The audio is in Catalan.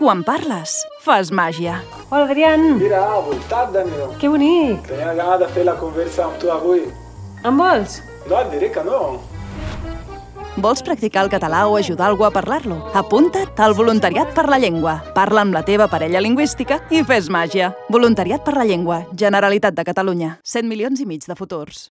Quan parles, fas màgia. Hola, Adrián. Mira, ha voltat, Daniel. Que bonic. Tenia ganes de fer la conversa amb tu avui. Em vols? No, et diré que no. Vols practicar el català o ajudar algú a parlar-lo? Apunta't al Voluntariat per la Llengua. Parla amb la teva parella lingüística i fes màgia. Voluntariat per la Llengua. Generalitat de Catalunya. 100 milions i mig de futurs.